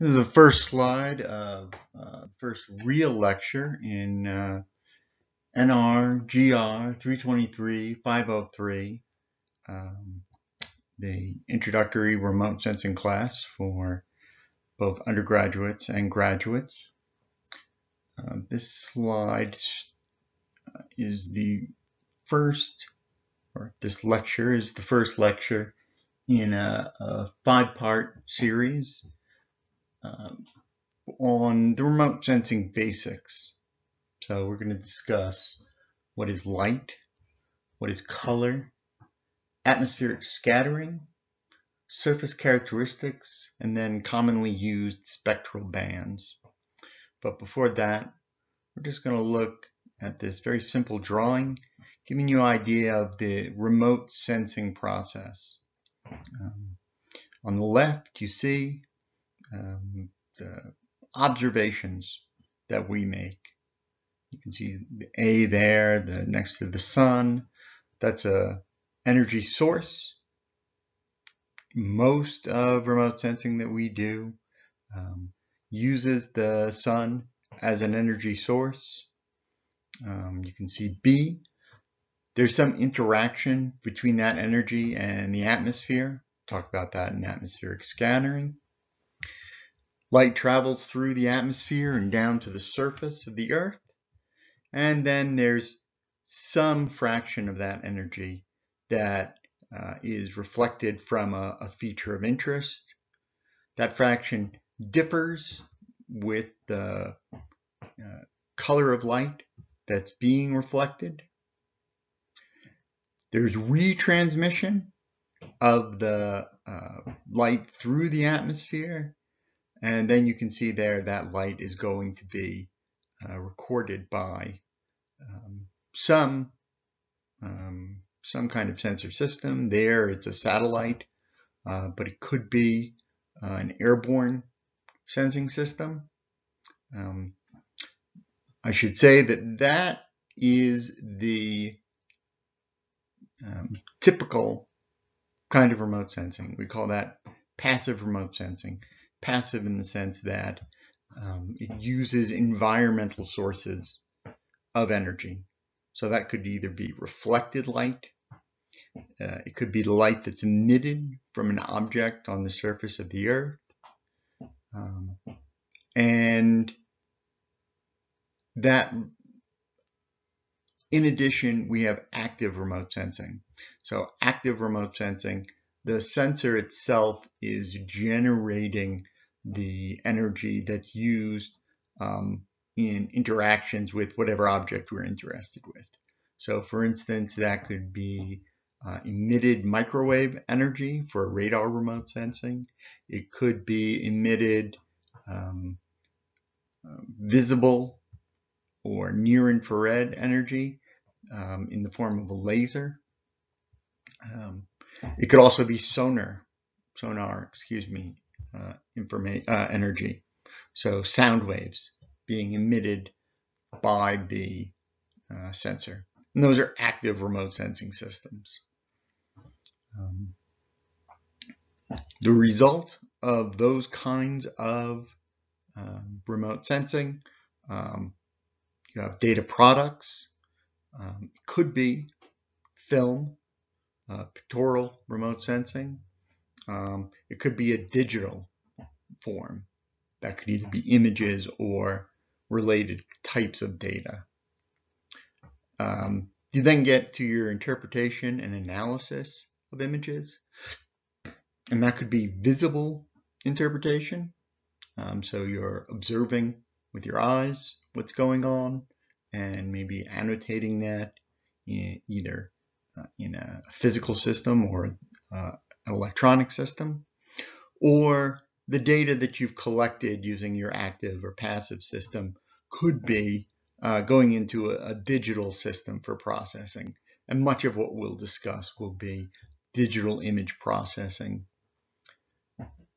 This is the first slide of uh, first real lecture in uh, NR GR 323 503, um, the introductory remote sensing class for both undergraduates and graduates. Uh, this slide uh, is the first, or this lecture is the first lecture in a, a five-part series um, on the remote sensing basics. So we're going to discuss what is light, what is color, atmospheric scattering, surface characteristics, and then commonly used spectral bands. But before that, we're just going to look at this very simple drawing, giving you an idea of the remote sensing process. Um, on the left, you see um, the observations that we make. You can see the A there, the next to the sun. That's a energy source. Most of remote sensing that we do um, uses the sun as an energy source. Um, you can see B. There's some interaction between that energy and the atmosphere. Talk about that in atmospheric scattering. Light travels through the atmosphere and down to the surface of the Earth. And then there's some fraction of that energy that uh, is reflected from a, a, feature of interest. That fraction differs with the uh, color of light that's being reflected. There's retransmission of the uh, light through the atmosphere and then you can see there that light is going to be uh, recorded by um, some um, some kind of sensor system. There it's a satellite, uh, but it could be uh, an airborne sensing system. Um, I should say that that is the um, typical kind of remote sensing. We call that passive remote sensing passive in the sense that um, it uses environmental sources of energy. So that could either be reflected light, uh, it could be light that's emitted from an object on the surface of the earth. Um, and that, in addition, we have active remote sensing. So active remote sensing, the sensor itself is generating the energy that's used um, in interactions with whatever object we're interested with. So for instance, that could be uh, emitted microwave energy for radar remote sensing. It could be emitted um, uh, visible or near infrared energy um, in the form of a laser. Um, it could also be sonar, sonar, excuse me, uh, uh, energy. So sound waves being emitted by the uh, sensor. And those are active remote sensing systems. Um, the result of those kinds of um, remote sensing, um, you have data products, um, could be film, uh, pictorial remote sensing, um, it could be a digital form that could either be images or related types of data. Um, you then get to your interpretation and analysis of images, and that could be visible interpretation. Um, so you're observing with your eyes what's going on and maybe annotating that in either uh, in a physical system or uh, an electronic system, or the data that you've collected using your active or passive system could be uh, going into a, a digital system for processing. And much of what we'll discuss will be digital image processing.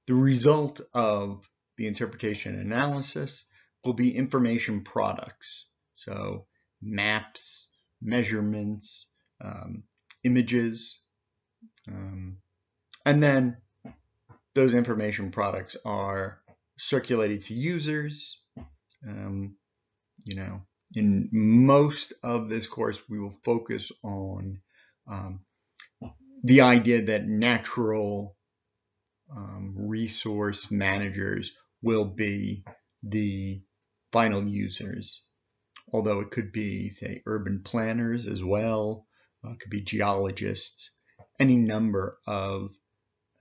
The result of the interpretation analysis will be information products. So maps, measurements, um, images, um, and then those information products are circulated to users. Um, you know, in most of this course, we will focus on um, the idea that natural um, resource managers will be the final users, although it could be, say, urban planners as well, uh, it could be geologists, any number of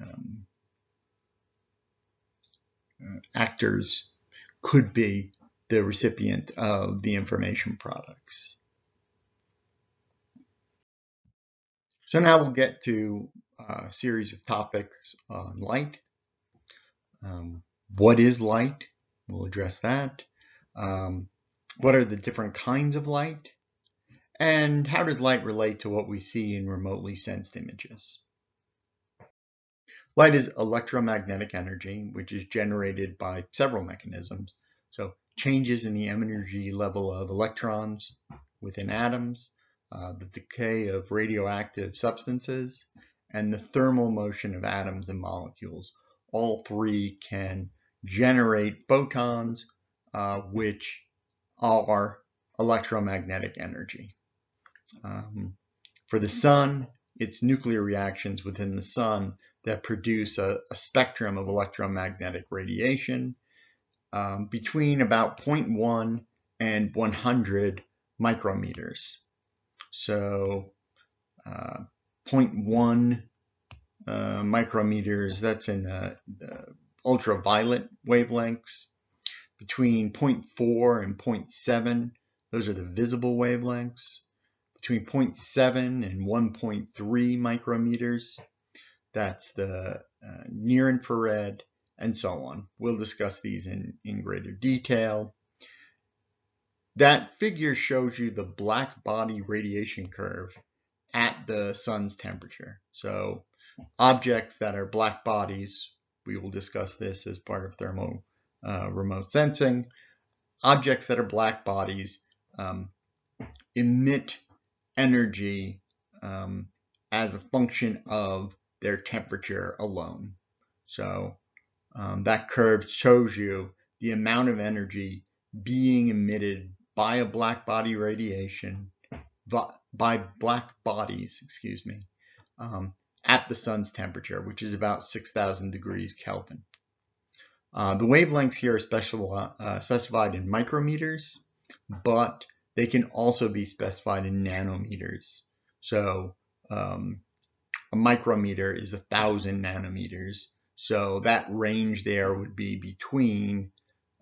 um, uh, actors could be the recipient of the information products. So now we'll get to a series of topics on light. Um, what is light? We'll address that. Um, what are the different kinds of light? And how does light relate to what we see in remotely sensed images? Light is electromagnetic energy, which is generated by several mechanisms. So changes in the energy level of electrons within atoms, uh, the decay of radioactive substances, and the thermal motion of atoms and molecules. All three can generate photons, uh, which are electromagnetic energy. Um, for the sun, it's nuclear reactions within the sun that produce a, a spectrum of electromagnetic radiation um, between about 0.1 and 100 micrometers. So uh, 0.1 uh, micrometers, that's in the, the, ultraviolet wavelengths. Between 0.4 and 0.7, those are the visible wavelengths. Between 0.7 and 1.3 micrometers, that's the uh, near infrared, and so on. We'll discuss these in, in greater detail. That figure shows you the black body radiation curve at the sun's temperature. So objects that are black bodies, we will discuss this as part of thermal uh, remote sensing. Objects that are black bodies um, emit energy um, as a function of their temperature alone. So um, that curve shows you the amount of energy being emitted by a black body radiation, by black bodies, excuse me, um, at the sun's temperature, which is about 6,000 degrees Kelvin. Uh, the wavelengths here are special, uh, specified in micrometers, but they can also be specified in nanometers. So um, a micrometer is a thousand nanometers. So that range there would be between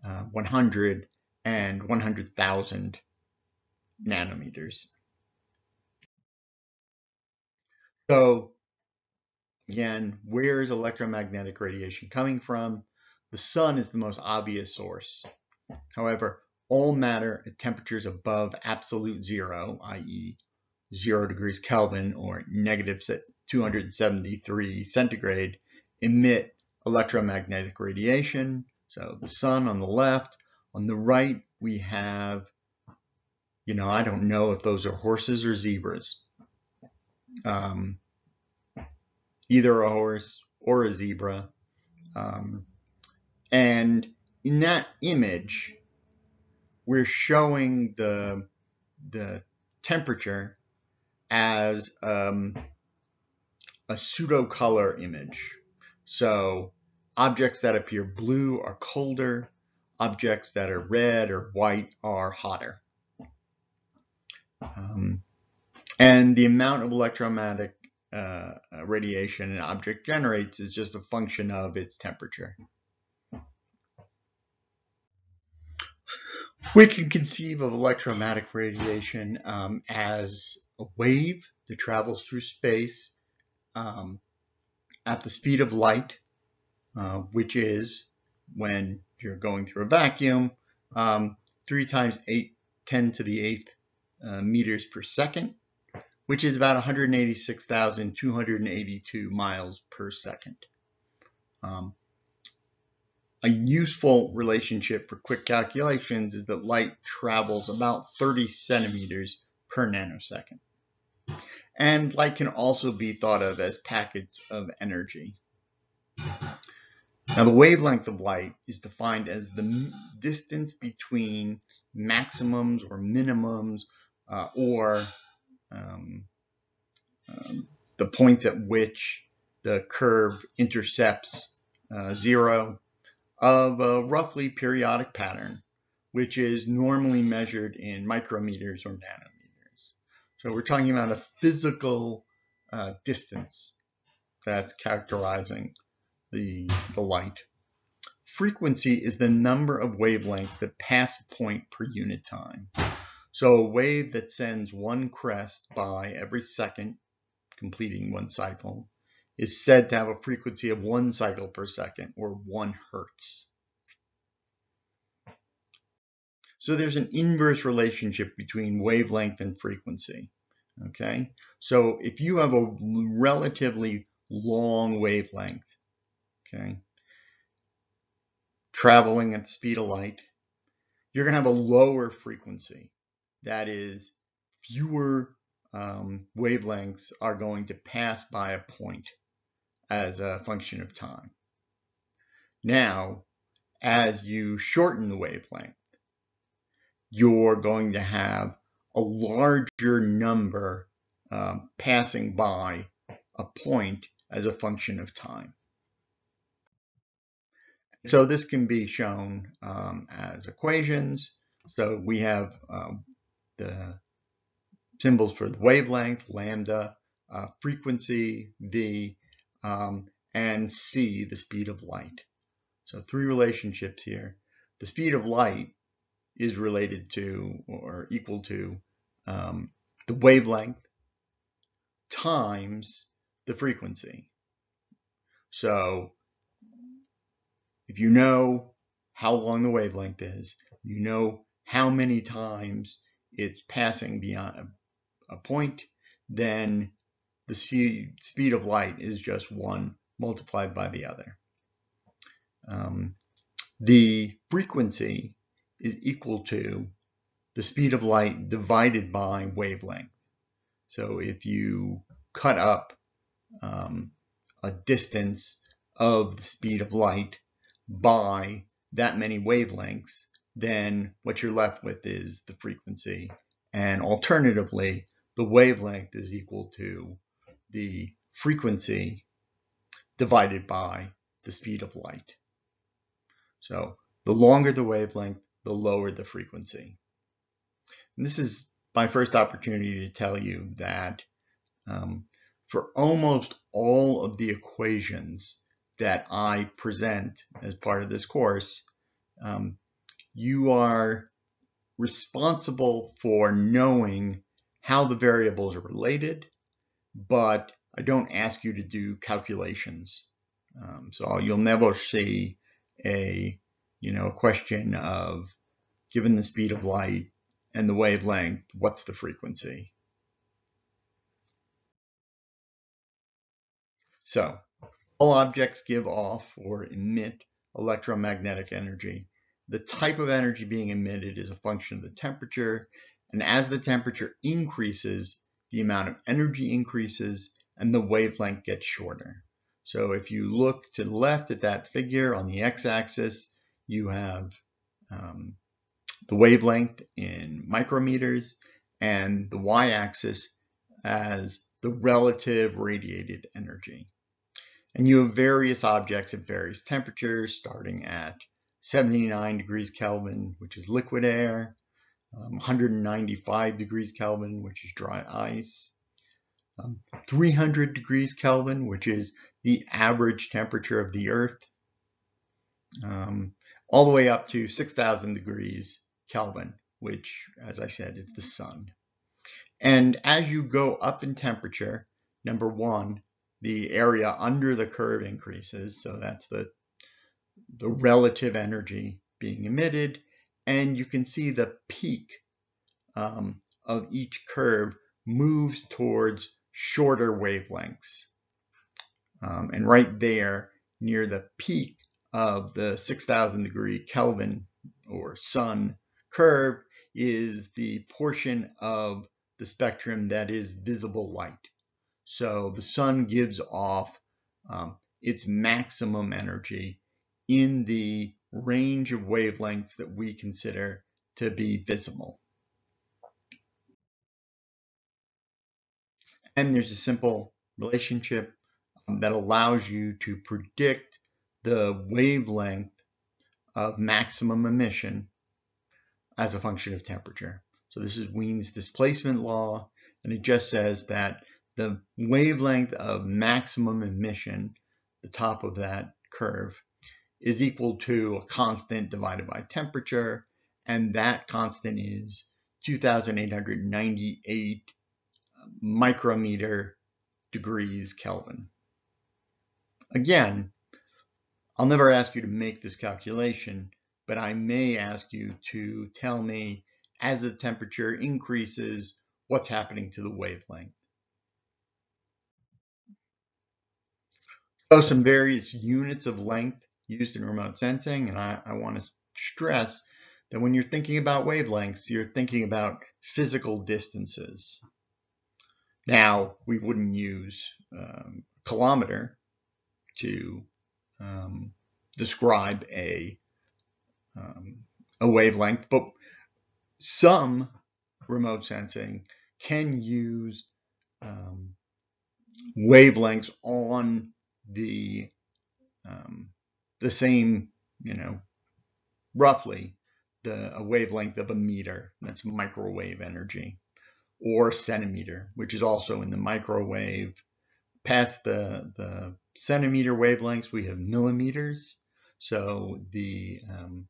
uh, 100 and 100,000 nanometers. So again, where is electromagnetic radiation coming from? The sun is the most obvious source. However, all matter at temperatures above absolute zero, i.e. zero degrees Kelvin or negative 273 centigrade emit electromagnetic radiation. So the sun on the left, on the right we have, you know, I don't know if those are horses or zebras. Um, either a horse or a zebra. Um, and in that image, we're showing the, the temperature as um, a pseudo color image. So objects that appear blue are colder, objects that are red or white are hotter. Um, and the amount of electromagnetic uh, radiation an object generates is just a function of its temperature. We can conceive of electromagnetic radiation um, as a wave that travels through space um, at the speed of light, uh, which is when you're going through a vacuum, um, 3 times 8, 10 to the 8th uh, meters per second, which is about 186,282 miles per second. Um, a useful relationship for quick calculations is that light travels about 30 centimeters per nanosecond. And light can also be thought of as packets of energy. Now the wavelength of light is defined as the distance between maximums or minimums uh, or um, um, the points at which the curve intercepts uh, zero of a roughly periodic pattern, which is normally measured in micrometers or nanometers. So we're talking about a physical uh, distance that's characterizing the, the light. Frequency is the number of wavelengths that pass a point per unit time. So a wave that sends one crest by every second, completing one cycle, is said to have a frequency of one cycle per second, or one hertz. So there's an inverse relationship between wavelength and frequency. Okay, so if you have a relatively long wavelength, okay, traveling at the speed of light, you're going to have a lower frequency. That is, fewer um, wavelengths are going to pass by a point as a function of time. Now, as you shorten the wavelength, you're going to have a larger number um, passing by a point as a function of time. So this can be shown um, as equations. So we have um, the symbols for the wavelength, lambda, uh, frequency, v, um, and c, the speed of light. So three relationships here. The speed of light is related to or equal to um, the wavelength times the frequency. So if you know how long the wavelength is, you know how many times it's passing beyond a, a point, then the speed of light is just one multiplied by the other. Um, the frequency is equal to the speed of light divided by wavelength. So if you cut up um, a distance of the speed of light by that many wavelengths, then what you're left with is the frequency. And alternatively, the wavelength is equal to the frequency divided by the speed of light. So the longer the wavelength, the lower the frequency. And this is my first opportunity to tell you that um, for almost all of the equations that I present as part of this course, um, you are responsible for knowing how the variables are related, but I don't ask you to do calculations. Um, so you'll never see a, you know, a question of given the speed of light and the wavelength, what's the frequency? So all objects give off or emit electromagnetic energy. The type of energy being emitted is a function of the temperature, and as the temperature increases, the amount of energy increases and the wavelength gets shorter. So if you look to the left at that figure on the x-axis, you have um, the wavelength in micrometers and the y-axis as the relative radiated energy. And you have various objects at various temperatures, starting at 79 degrees Kelvin, which is liquid air, um, 195 degrees Kelvin, which is dry ice, um, 300 degrees Kelvin, which is the average temperature of the Earth, um, all the way up to 6,000 degrees Kelvin, which, as I said, is the sun. And as you go up in temperature, number one, the area under the curve increases. So that's the, the relative energy being emitted. And you can see the peak um, of each curve moves towards shorter wavelengths. Um, and right there near the peak of the 6000 degree Kelvin or sun curve is the portion of the spectrum that is visible light. So the sun gives off um, its maximum energy in the range of wavelengths that we consider to be visible. And there's a simple relationship um, that allows you to predict the wavelength of maximum emission as a function of temperature. So this is Wien's displacement law, and it just says that the wavelength of maximum emission, the top of that curve, is equal to a constant divided by temperature, and that constant is 2,898 uh, micrometer degrees Kelvin. Again, I'll never ask you to make this calculation, but I may ask you to tell me as the temperature increases, what's happening to the wavelength. So some various units of length used in remote sensing, and I, I want to stress that when you're thinking about wavelengths, you're thinking about physical distances. Now, we wouldn't use um, kilometer to um, describe a, um, a wavelength, but some remote sensing can use um, wavelengths on the um, the same, you know, roughly the a wavelength of a meter. That's microwave energy, or centimeter, which is also in the microwave. Past the the centimeter wavelengths, we have millimeters. So the um,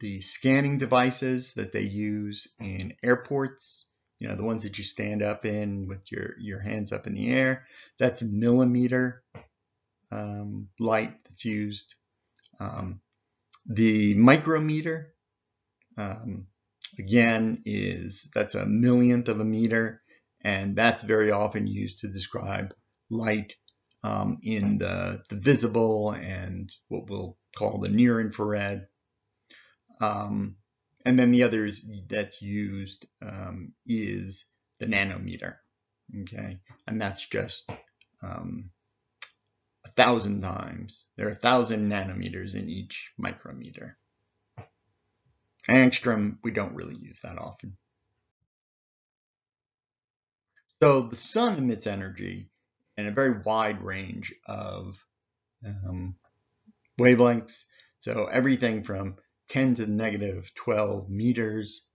the scanning devices that they use in airports, you know, the ones that you stand up in with your, your hands up in the air, that's millimeter um, light that's used. Um, the micrometer, um, again, is that's a millionth of a meter, and that's very often used to describe light um, in the, the, visible and what we'll call the near infrared. Um, and then the others that's used is the nanometer. Okay, and that's just um, thousand times. There are a thousand nanometers in each micrometer. Angstrom, we don't really use that often. So the sun emits energy in a very wide range of um, wavelengths. So everything from 10 to the negative 12 meters,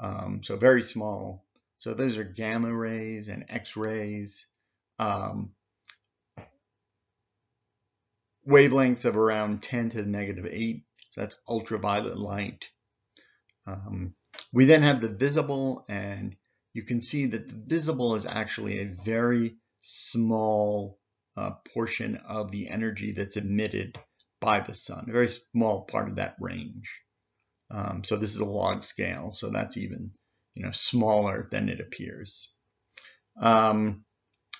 um, so very small. So those are gamma rays and X-rays. Um, wavelengths of around 10 to the negative 8, so that's ultraviolet light. Um, we then have the visible, and you can see that the visible is actually a very small uh, portion of the energy that's emitted by the sun, a very small part of that range. Um, so this is a log scale, so that's even you know smaller than it appears. Um,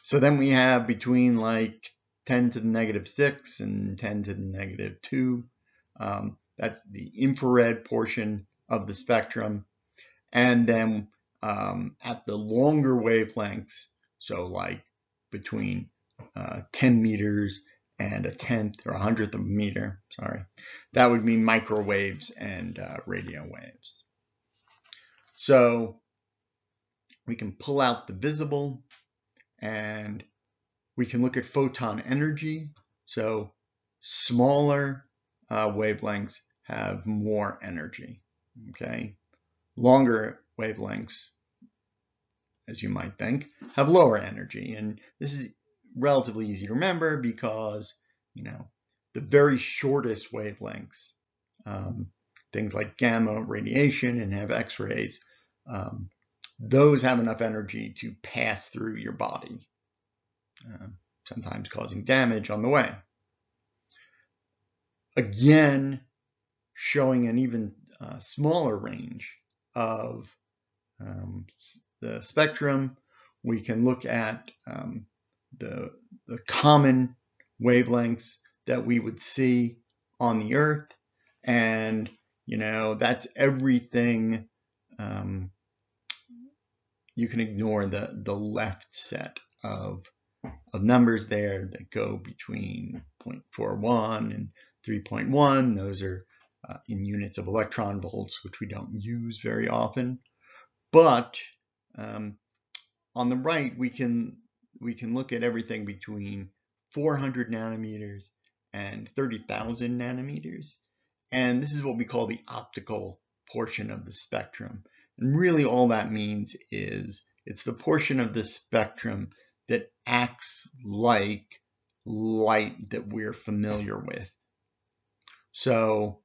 so then we have between like 10 to the negative 6 and 10 to the negative 2. Um, that's the infrared portion of the spectrum. And then um, at the longer wavelengths, so like between uh, 10 meters and a tenth or a hundredth of a meter, sorry, that would mean microwaves and uh, radio waves. So we can pull out the visible and we can look at photon energy. So smaller uh, wavelengths have more energy, okay? Longer wavelengths, as you might think, have lower energy. And this is relatively easy to remember because, you know, the very shortest wavelengths, um, things like gamma radiation and have x-rays, um, those have enough energy to pass through your body, uh, sometimes causing damage on the way. Again, showing an even uh, smaller range of um, the spectrum, we can look at um, the, the common wavelengths that we would see on the earth. And, you know, that's everything. Um, you can ignore the, the left set of, of numbers there that go between 0.41 and 3.1. Those are uh, in units of electron volts, which we don't use very often. But um, on the right, we can we can look at everything between 400 nanometers and 30,000 nanometers. And this is what we call the optical portion of the spectrum. And really all that means is it's the portion of the spectrum that acts like light that we're familiar with. So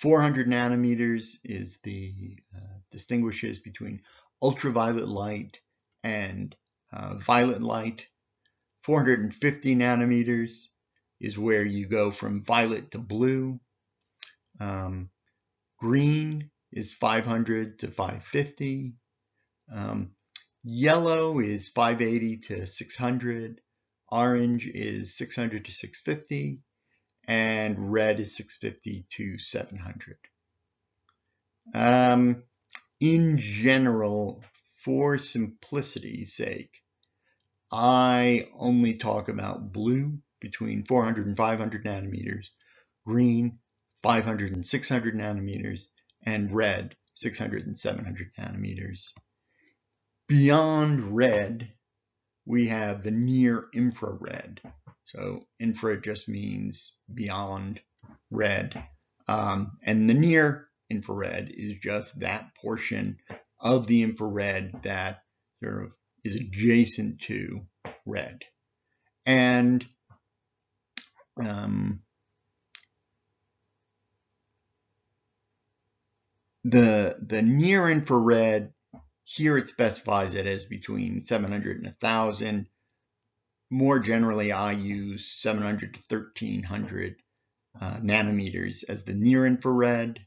400 nanometers is the uh, distinguishes between ultraviolet light and uh, violet light. 450 nanometers is where you go from violet to blue. Um, green is 500 to 550. Um, yellow is 580 to 600. Orange is 600 to 650. And red is 650 to 700. Um, in general, for simplicity's sake, I only talk about blue between 400 and 500 nanometers, green 500 and 600 nanometers, and red 600 and 700 nanometers. Beyond red, we have the near infrared. So infrared just means beyond red. Um, and the near infrared is just that portion of the infrared that sort of is adjacent to red. And um, the the near infrared here it specifies it as between 700 and 1000 more generally i use 700 to 1300 uh, nanometers as the near infrared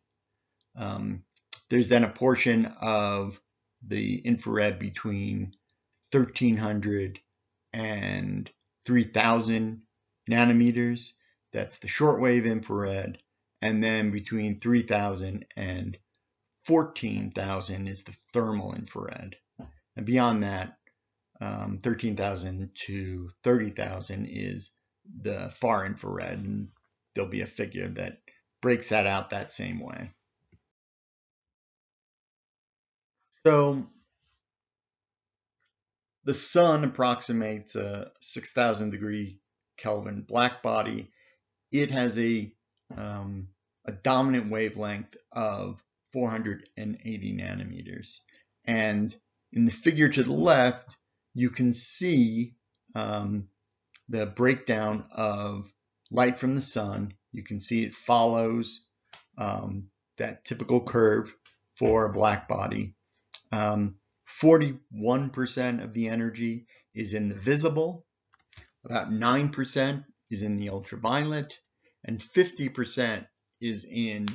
um, there's then a portion of the infrared between 1300 and 3000 nanometers. That's the shortwave infrared. And then between 3000 and 14,000 is the thermal infrared. And beyond that, um, 13,000 to 30,000 is the far infrared. And there'll be a figure that breaks that out that same way. So the sun approximates a 6,000 degree Kelvin black body. It has a, um, a dominant wavelength of 480 nanometers. And in the figure to the left, you can see um, the breakdown of light from the sun. You can see it follows um, that typical curve for a black body. Um, 41% of the energy is in the visible, about 9% is in the ultraviolet, and 50% is in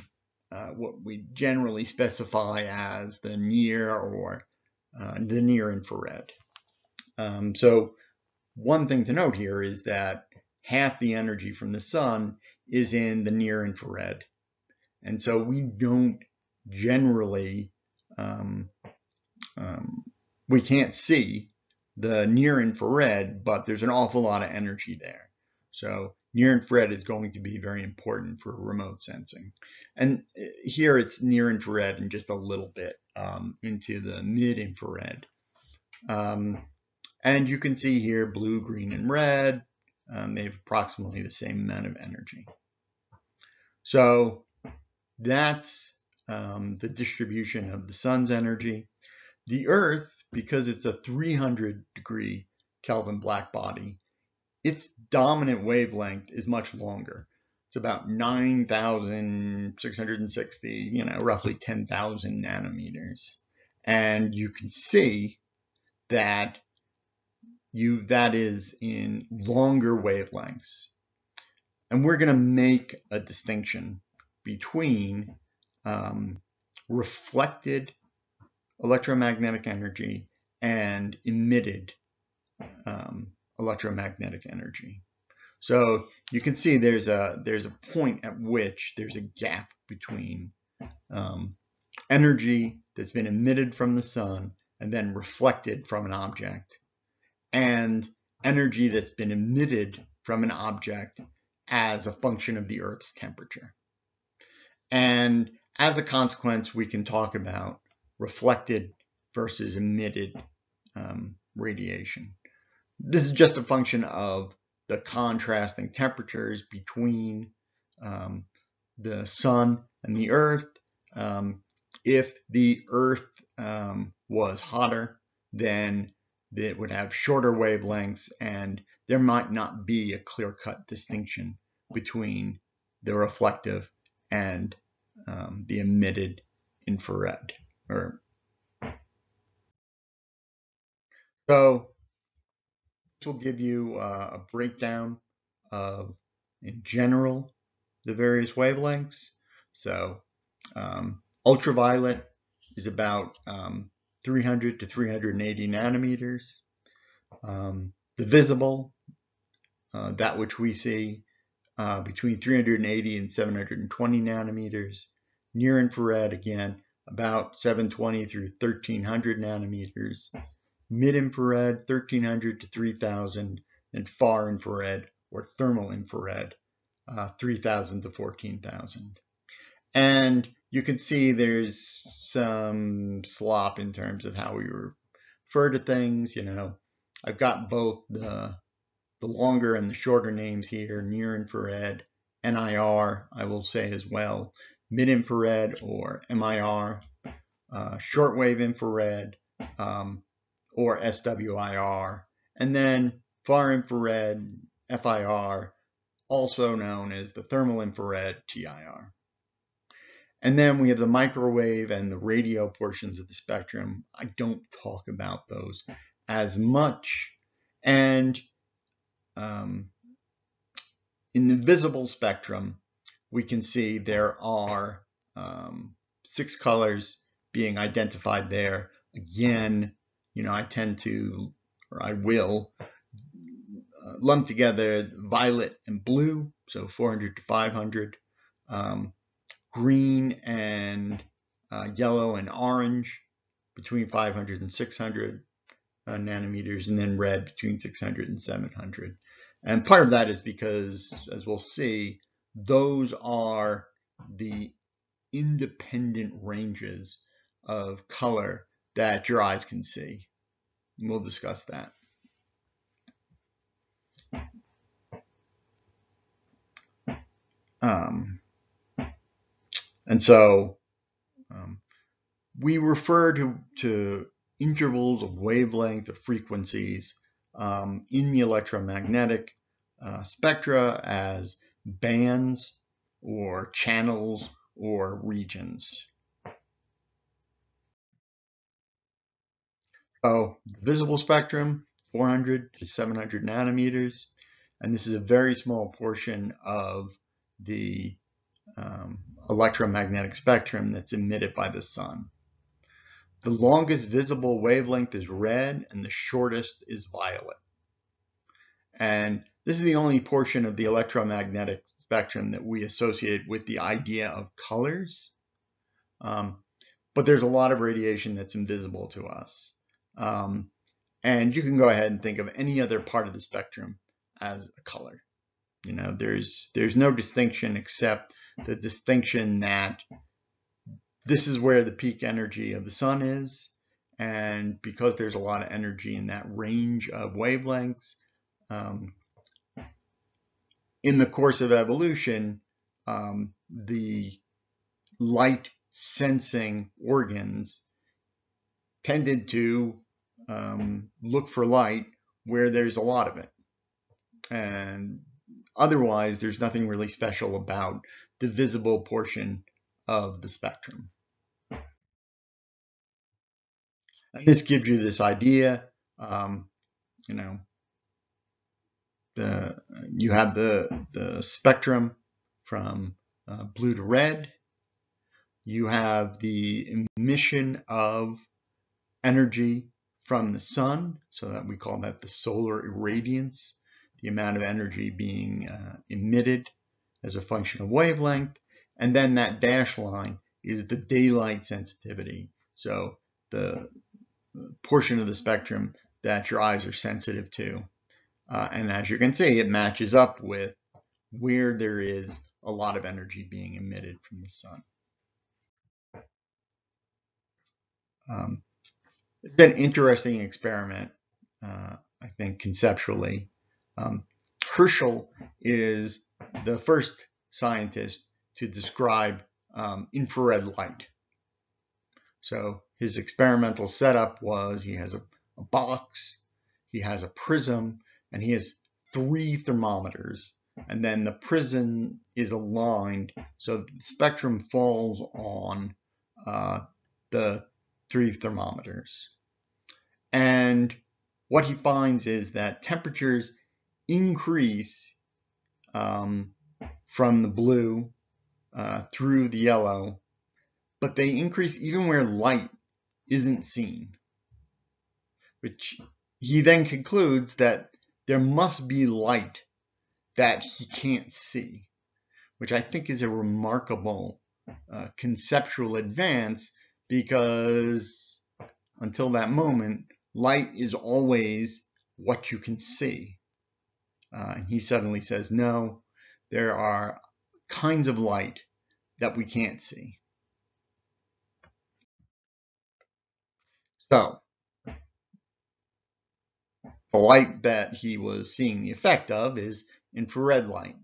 uh, what we generally specify as the near or uh, the near infrared. Um, so one thing to note here is that half the energy from the sun is in the near infrared. And so we don't generally um, um, we can't see the near infrared, but there's an awful lot of energy there. So near infrared is going to be very important for remote sensing. And uh, here it's near infrared and just a little bit um, into the mid infrared. Um, and you can see here blue, green, and red. Um, they have approximately the same amount of energy. So that's um, the distribution of the sun's energy. The Earth, because it's a 300 degree Kelvin black body, its dominant wavelength is much longer. It's about 9,660, you know, roughly 10,000 nanometers. And you can see that you that is in longer wavelengths. And we're going to make a distinction between um, reflected electromagnetic energy and emitted um, electromagnetic energy. So you can see there's a there's a point at which there's a gap between um, energy that's been emitted from the sun and then reflected from an object and energy that's been emitted from an object as a function of the Earth's temperature. And as a consequence, we can talk about reflected versus emitted um, radiation. This is just a function of the contrasting temperatures between um, the sun and the earth. Um, if the earth um, was hotter, then it would have shorter wavelengths and there might not be a clear-cut distinction between the reflective and um, the emitted infrared. Or so will give you uh, a breakdown of, in general, the various wavelengths. So um, ultraviolet is about um, 300 to 380 nanometers. Um, the visible, uh, that which we see uh, between 380 and 720 nanometers. Near infrared, again, about 720 through 1300 nanometers. Mid infrared, 1300 to 3000, and far infrared or thermal infrared, uh, 3000 to 14,000. And you can see there's some slop in terms of how we refer to things. You know, I've got both the the longer and the shorter names here, near infrared, NIR, I will say as well, mid infrared or MIR, uh, shortwave infrared, um, or SWIR, and then far infrared, FIR, also known as the thermal infrared, TIR. And then we have the microwave and the radio portions of the spectrum. I don't talk about those as much. And um, in the visible spectrum, we can see there are um, six colors being identified there. Again, you know, I tend to, or I will, uh, lump together violet and blue, so 400 to 500, um, green and uh, yellow and orange between 500 and 600, uh, nanometers and then red between 600 and 700. And part of that is because, as we'll see, those are the independent ranges of color that your eyes can see. And we'll discuss that. Um, and so um, we refer to, to intervals of wavelength of frequencies um, in the electromagnetic uh, spectra as bands or channels or regions. So visible spectrum, 400 to 700 nanometers, and this is a very small portion of the um, electromagnetic spectrum that's emitted by the sun. The longest visible wavelength is red and the shortest is violet. And this is the only portion of the electromagnetic spectrum that we associate with the idea of colors. Um, but there's a lot of radiation that's invisible to us. Um, and you can go ahead and think of any other part of the spectrum as a color. You know, there's there's no distinction except the distinction that this is where the peak energy of the sun is. And because there's a lot of energy in that range of wavelengths, um, in the course of evolution, um, the light sensing organs tended to um, look for light where there's a lot of it. And otherwise, there's nothing really special about the visible portion of the spectrum. And this gives you this idea, um, you know, the, you have the, the spectrum from uh, blue to red. You have the emission of energy from the sun, so that we call that the solar irradiance, the amount of energy being uh, emitted as a function of wavelength. And then that dash line is the daylight sensitivity. So the portion of the spectrum that your eyes are sensitive to. Uh, and as you can see, it matches up with where there is a lot of energy being emitted from the sun. Um, it's an interesting experiment, uh, I think, conceptually. Um, Herschel is the first scientist to describe um, infrared light. So his experimental setup was he has a, a box, he has a prism, and he has three thermometers. And then the prism is aligned so the spectrum falls on uh, the three thermometers. And what he finds is that temperatures increase um, from the blue uh, through the yellow, but they increase even where light isn't seen. Which he then concludes that there must be light that he can't see, which I think is a remarkable uh, conceptual advance because until that moment, light is always what you can see. Uh, and he suddenly says, no, there are kinds of light that we can't see. So, the light that he was seeing the effect of is infrared light,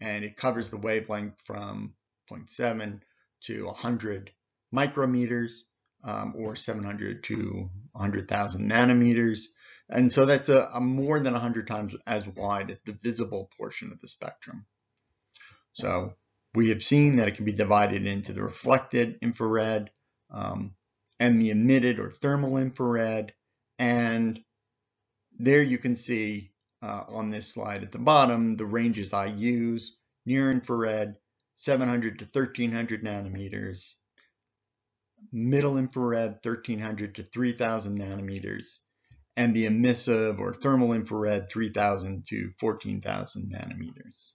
and it covers the wavelength from 0.7 to 100 micrometers um, or 700 to 100,000 nanometers. And so that's a, a, more than 100 times as wide as the visible portion of the spectrum. So we have seen that it can be divided into the reflected infrared um, and the emitted or thermal infrared. And there you can see uh, on this slide at the bottom the ranges I use, near infrared, 700 to 1300 nanometers, middle infrared 1300 to 3000 nanometers, and the emissive or thermal infrared 3000 to 14,000 nanometers.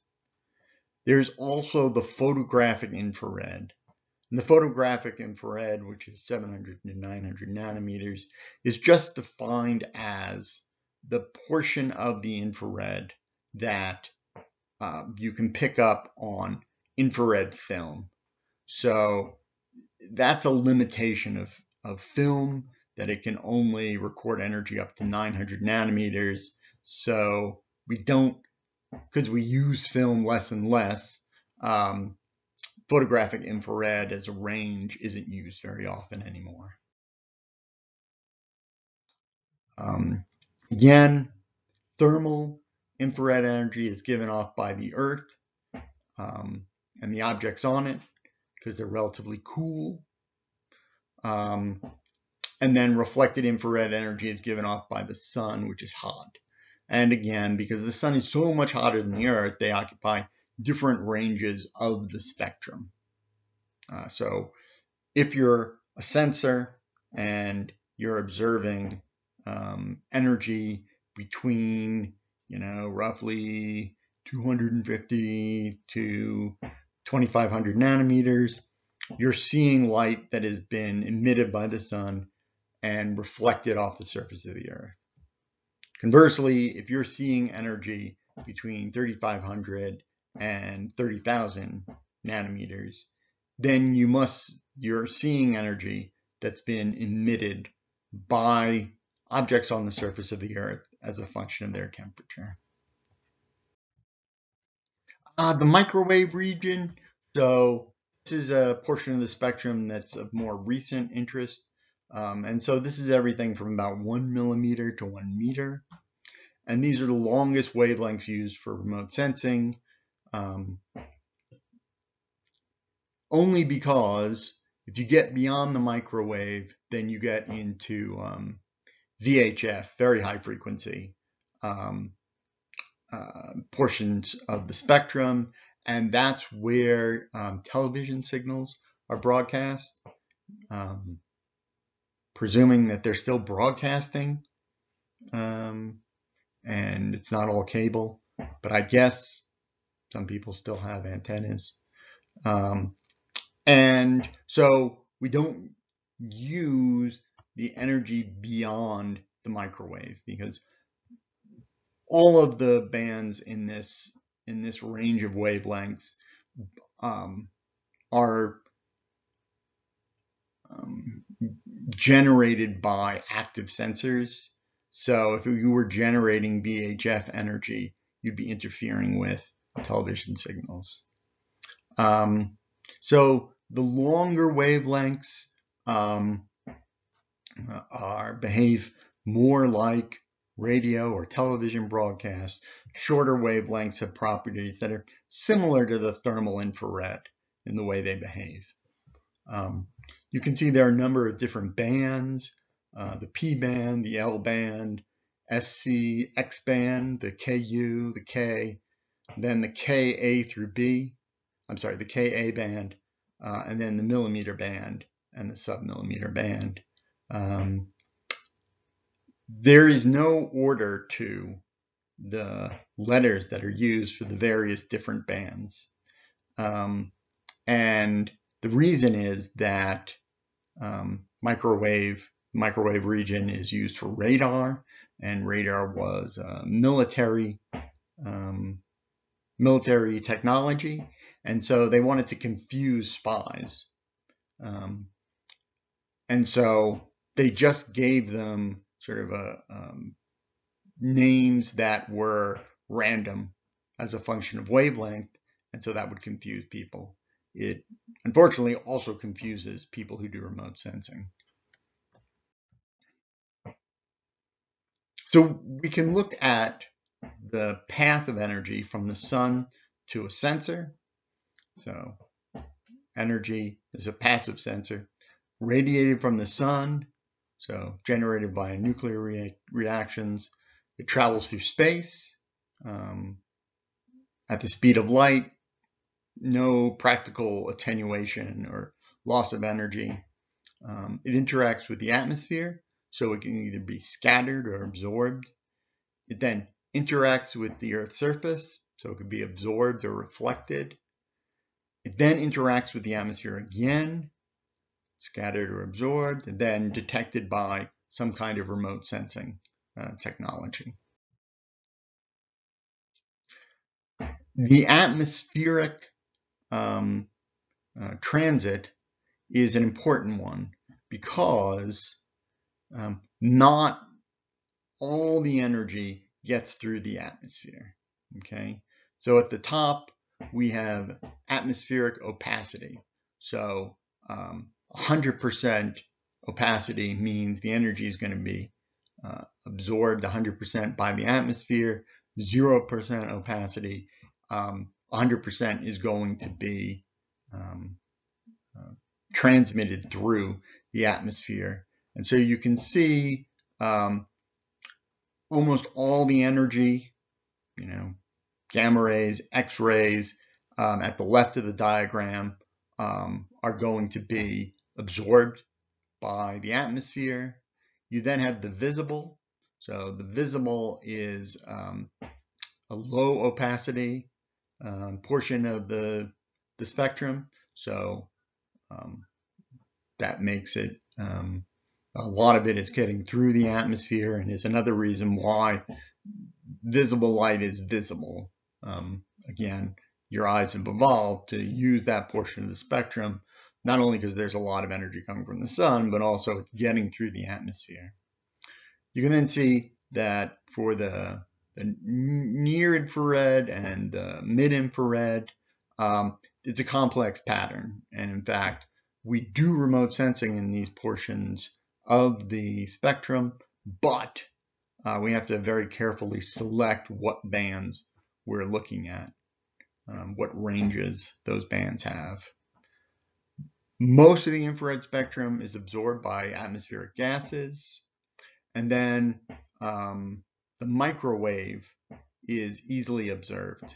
There's also the photographic infrared. And the photographic infrared, which is 700 to 900 nanometers, is just defined as the portion of the infrared that uh, you can pick up on infrared film. So that's a limitation of, of film that it can only record energy up to 900 nanometers. So we don't, because we use film less and less, um, photographic infrared as a range isn't used very often anymore. Um, again, thermal infrared energy is given off by the Earth um, and the objects on it because they're relatively cool. Um, and then reflected infrared energy is given off by the sun, which is hot. And again, because the sun is so much hotter than the earth, they occupy different ranges of the spectrum. Uh, so if you're a sensor and you're observing um, energy between, you know, roughly 250 to 2500 nanometers, you're seeing light that has been emitted by the sun and reflected off the surface of the earth. Conversely, if you're seeing energy between 3500 and 30,000 nanometers, then you must, you're seeing energy that's been emitted by objects on the surface of the earth as a function of their temperature. Uh, the microwave region. So this is a portion of the spectrum that's of more recent interest. Um, and so this is everything from about one millimeter to one meter. And these are the longest wavelengths used for remote sensing. Um, only because if you get beyond the microwave, then you get into um, VHF, very high frequency. Um, uh, portions of the spectrum, and that's where um, television signals are broadcast. Um, presuming that they're still broadcasting, um, and it's not all cable, but I guess some people still have antennas. Um, and so we don't use the energy beyond the microwave because all of the bands in this in this range of wavelengths um, are um, generated by active sensors. So if you were generating VHF energy, you'd be interfering with television signals. Um, so the longer wavelengths um, are behave more like radio or television broadcasts. Shorter wavelengths have properties that are similar to the thermal infrared in the way they behave. Um, you can see there are a number of different bands, uh, the P band, the L band, SC, X band, the KU, the K, then the KA through B, I'm sorry, the KA band, uh, and then the millimeter band and the submillimeter band. Um, there is no order to the letters that are used for the various different bands. Um, and the reason is that um, microwave microwave region is used for radar, and radar was uh, military um, military technology, and so they wanted to confuse spies, um, and so they just gave them sort of a um, names that were random as a function of wavelength, and so that would confuse people. It unfortunately also confuses people who do remote sensing. So we can look at the path of energy from the sun to a sensor. So energy is a passive sensor radiated from the sun, so generated by nuclear rea reactions. It travels through space um, at the speed of light no practical attenuation or loss of energy. Um, it interacts with the atmosphere, so it can either be scattered or absorbed. It then interacts with the Earth's surface, so it could be absorbed or reflected. It then interacts with the atmosphere again, scattered or absorbed, and then detected by some kind of remote sensing uh, technology. The atmospheric um, uh, transit is an important one because um, not all the energy gets through the atmosphere. Okay, so at the top we have atmospheric opacity. So 100% um, opacity means the energy is going to be uh, absorbed 100% by the atmosphere. 0% opacity um, 100% is going to be um, uh, transmitted through the atmosphere. And so you can see um, almost all the energy, you know, gamma rays, X-rays um, at the left of the diagram um, are going to be absorbed by the atmosphere. You then have the visible. So the visible is um, a low opacity um, portion of the, the spectrum. So um, that makes it, um, a lot of it is getting through the atmosphere and is another reason why visible light is visible. Um, again, your eyes have evolved to use that portion of the spectrum, not only because there's a lot of energy coming from the sun, but also it's getting through the atmosphere. You can then see that for the the near infrared and the mid infrared. Um, it's a complex pattern. And in fact, we do remote sensing in these portions of the spectrum, but uh, we have to very carefully select what bands we're looking at, um, what ranges those bands have. Most of the infrared spectrum is absorbed by atmospheric gases. And then um, the microwave is easily observed.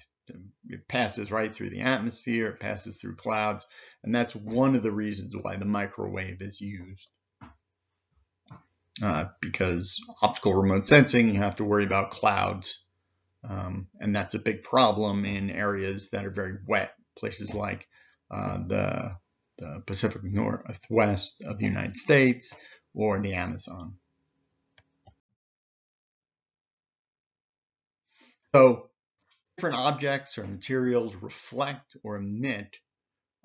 It passes right through the atmosphere, it passes through clouds, and that's one of the reasons why the microwave is used. Uh, because optical remote sensing, you have to worry about clouds, um, and that's a big problem in areas that are very wet, places like uh, the, the Pacific Northwest of the United States or the Amazon. So different objects or materials reflect or emit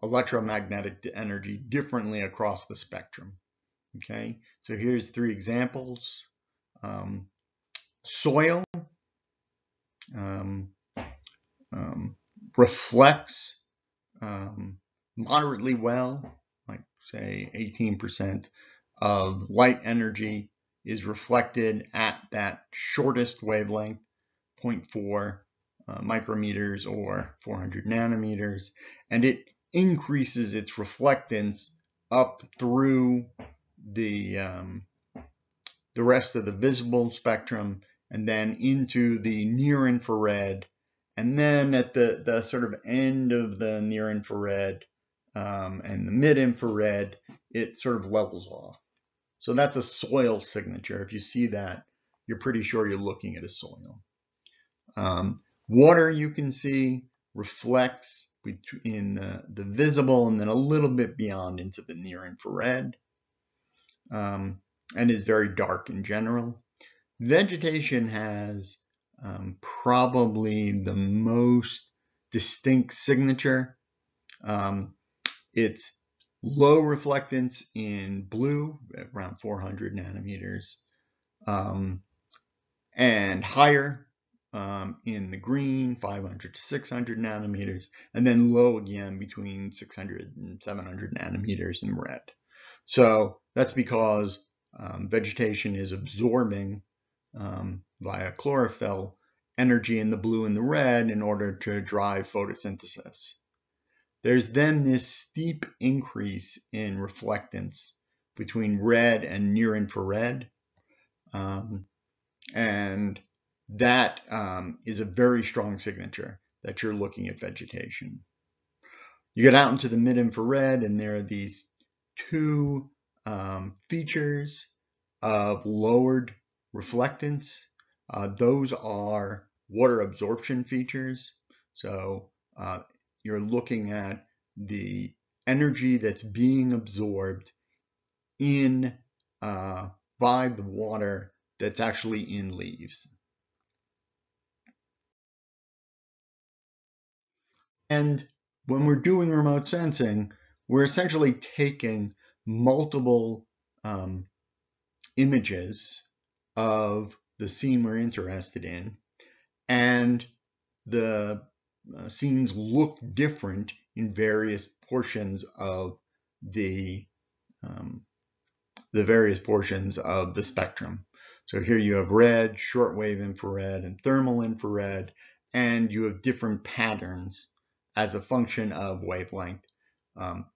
electromagnetic energy differently across the spectrum. Okay, so here's three examples. Um, soil um, um, reflects um, moderately well, like say 18% of light energy is reflected at that shortest wavelength, 0.4 uh, micrometers or 400 nanometers, and it increases its reflectance up through the um, the rest of the visible spectrum and then into the near infrared. And then at the the sort of end of the near infrared um, and the mid infrared it sort of levels off so that's a soil signature if you see that you're pretty sure you're looking at a soil um, water you can see reflects in the, the visible and then a little bit beyond into the near infrared um, and is very dark in general. Vegetation has um, probably the most distinct signature. Um, it's low reflectance in blue, around 400 nanometers, um, and higher um, in the green, 500 to 600 nanometers, and then low again between 600 and 700 nanometers in red. So that's because um, vegetation is absorbing um, via chlorophyll energy in the blue and the red in order to drive photosynthesis. There's then this steep increase in reflectance between red and near infrared. Um, and that um, is a very strong signature that you're looking at vegetation. You get out into the mid-infrared and there are these two um, features of lowered reflectance. Uh, those are water absorption features. So uh, you're looking at the energy that's being absorbed in uh, by the water that's actually in leaves. And when we're doing remote sensing, we're essentially taking multiple um, images of the scene we're interested in, and the uh, scenes look different in various portions of the um, the various portions of the spectrum. So here you have red, shortwave infrared, and thermal infrared, and you have different patterns as a function of wavelength. Um,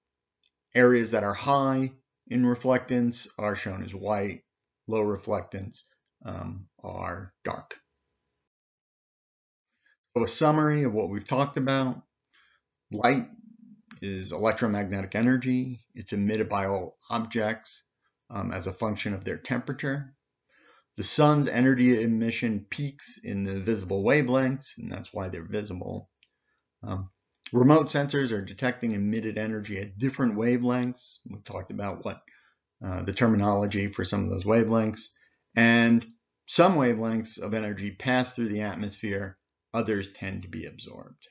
areas that are high in reflectance are shown as white, low reflectance um, are dark. So a summary of what we've talked about. Light is electromagnetic energy. It's emitted by all objects um, as a function of their temperature. The sun's energy emission peaks in the visible wavelengths, and that's why they're visible. Um, Remote sensors are detecting emitted energy at different wavelengths. We talked about what uh, the terminology for some of those wavelengths. And some wavelengths of energy pass through the atmosphere, others tend to be absorbed.